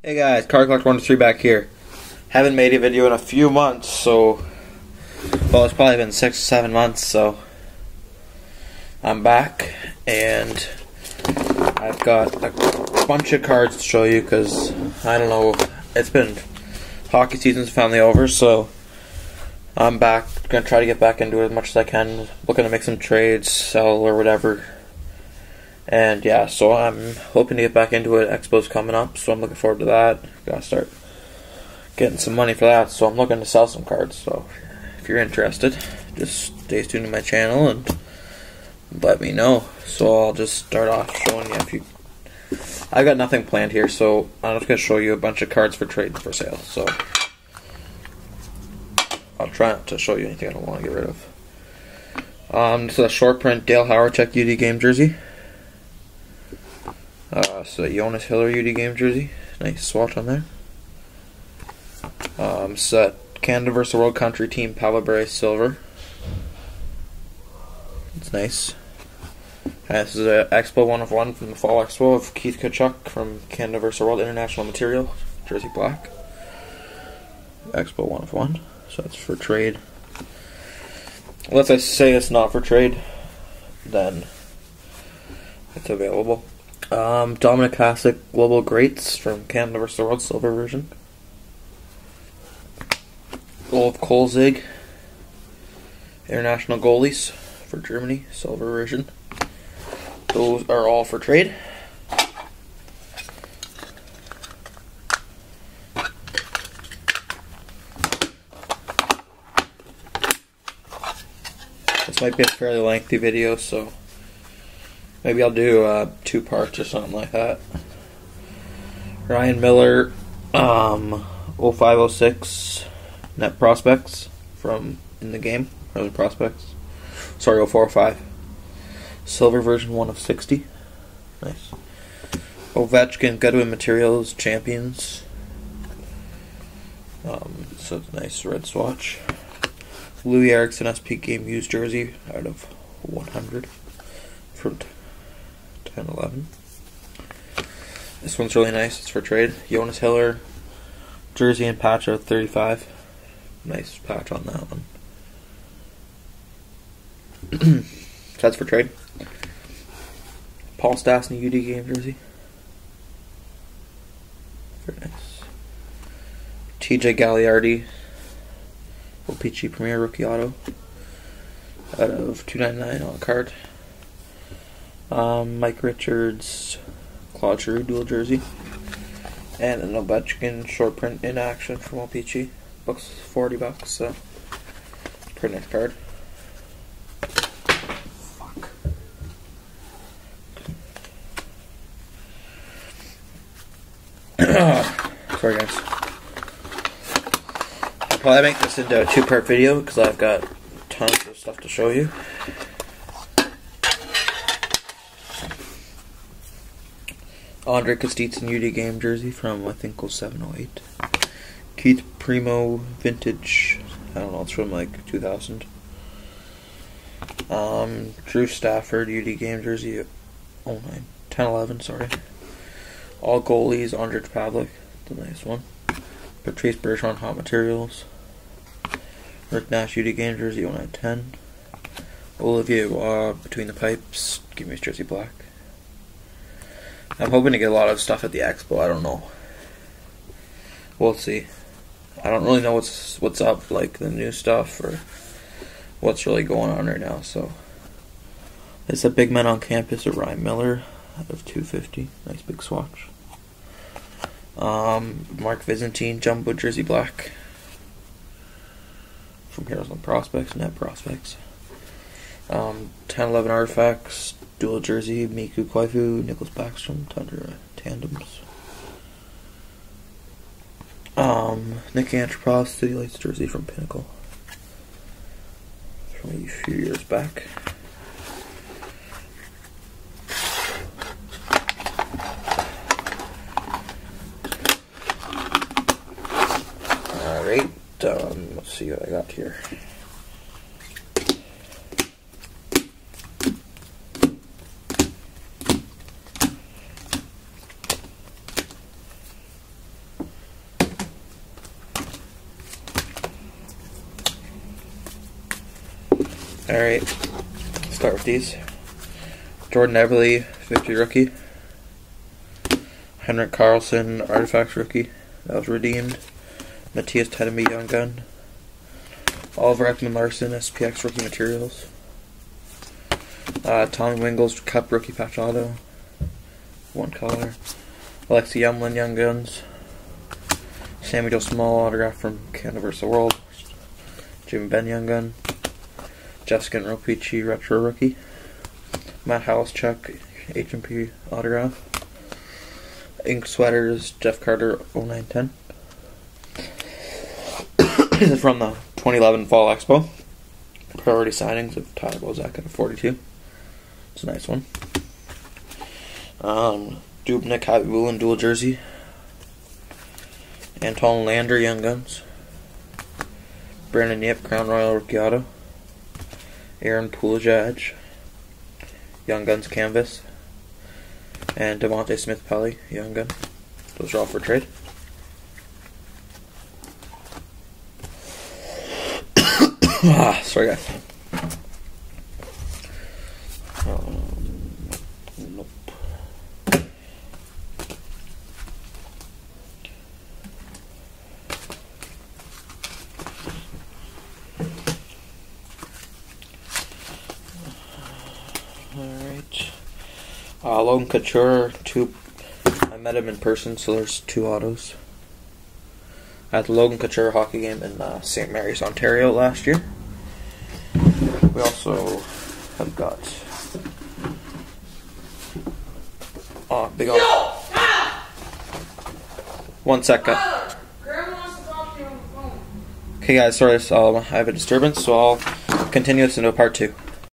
Hey guys, Car Collector 1 3 back here. Haven't made a video in a few months, so. Well, it's probably been six or seven months, so. I'm back, and I've got a bunch of cards to show you because, I don't know, it's been hockey season's finally over, so I'm back. Gonna try to get back into it as much as I can. Looking to make some trades, sell, or whatever. And yeah, so I'm hoping to get back into it. Expo's coming up, so I'm looking forward to that. Gotta start getting some money for that, so I'm looking to sell some cards. So if you're interested, just stay tuned to my channel and let me know. So I'll just start off showing you a few. I've got nothing planned here, so I'm just gonna show you a bunch of cards for trade for sale. So I'll try not to show you anything I don't want to get rid of. Um, this is a short print Dale Hawerchuk UD game jersey. Uh, so Jonas Hiller UD game jersey. Nice swatch on there. Um, set Canada vs. World Country Team Palabre Silver. It's nice. Uh, this is a Expo 1 of 1 from the Fall Expo of Keith Tkachuk from Canada vs. World International Material. Jersey black. Expo 1 of 1. So that's for trade. Unless I say it's not for trade, then it's available. Um, Dominik Hasek Global Greats from Canada vs. the World Silver version. Olaf Kolzig International Goalies for Germany Silver version. Those are all for trade. This might be a fairly lengthy video, so Maybe I'll do uh, two parts or something like that. Ryan Miller, um, 0506 net prospects from in the game. Or prospects. Sorry, 0405. Silver version 1 of 60. Nice. Ovechkin, Goodwin Materials, Champions. Um, so it's nice red swatch. Loui Eriksson SP Game Used Jersey out of 100. Fruit. 10, 11. This one's really nice. It's for trade. Jonas Hiller, jersey and patch of 35. Nice patch on that one. so that's for trade. Paul Stastny UD game jersey. Very nice. TJ Galiardi, OPC Premier Rookie Auto. Out of 299 on card. Um, Mike Richards, Claude Giroux dual jersey, and an Ovechkin short print in action from OPC. Books forty bucks. So pretty nice card. Fuck. Sorry guys. I'll probably make this into a two-part video because I've got tons of stuff to show you. Andrei Kostitsyn UD game jersey from I think 0708. Keith Primeau vintage. I don't know. It's from like 2000. Um, Drew Stafford UD game jersey. Oh nine, 10 11. Sorry. All goalies. Andre Pavlik, the nice one. Patrice Bergeron hot materials. Rick Nash UD game jersey 09 10. Olivier Waugh between the pipes. Give me his jersey black. I'm hoping to get a lot of stuff at the expo. I don't know. We'll see. I don't really know what's what's up, like the new stuff or what's really going on right now. So it's a big man on campus of Ryan Miller out of 250. Nice big swatch. Um, Mark Visentin jumbo jersey black from Heroes and Prospects, Net Prospects. Um, 10 11 artifacts, dual jersey, Mikko Koivu, Niklas Backstrom, Tundra tandems. Um, Nik Antropov, City Lights jersey from Pinnacle. From a few years back. Alright, um, let's see what I got here. Alright, start with these. Jordan Eberle, 50 rookie. Henrik Karlsson, Artifacts rookie. That was redeemed. Mattias Tedenby, Young Gun. Oliver Ekman-Larsson, SPX rookie materials. Uh, Tommy Wingels, Cup rookie patch auto. One color. Alexei Emelin, Young Guns. Sammy Joe Small autograph from Canada vs. the World. Jim Ben Young Gun. Skin Peachy Retro Rookie. Matt Chuck HMP autograph. Ink Sweaters Jeff Carter 0910. this is from the 2011 Fall Expo. Priority signings of Tyler Bozak at a 42. It's a nice one. Um, Dubnyk Khabibulin dual jersey. Anton Lander Young Guns. Brandon Yip Crown Royal Rookie Auto. Aaron Palushaj, Young Guns Canvas, and Devante Smith Pelly, Young Gun. Those are all for trade. ah, sorry guys. Alright. Logan Couture, two. I met him in person, so there's two autos. At the Logan Couture hockey game in uh, St. Mary's, Ontario last year. We also have got. Oh, big on. One second. Okay, guys, sorry, so I have a disturbance, so I'll continue this into part two.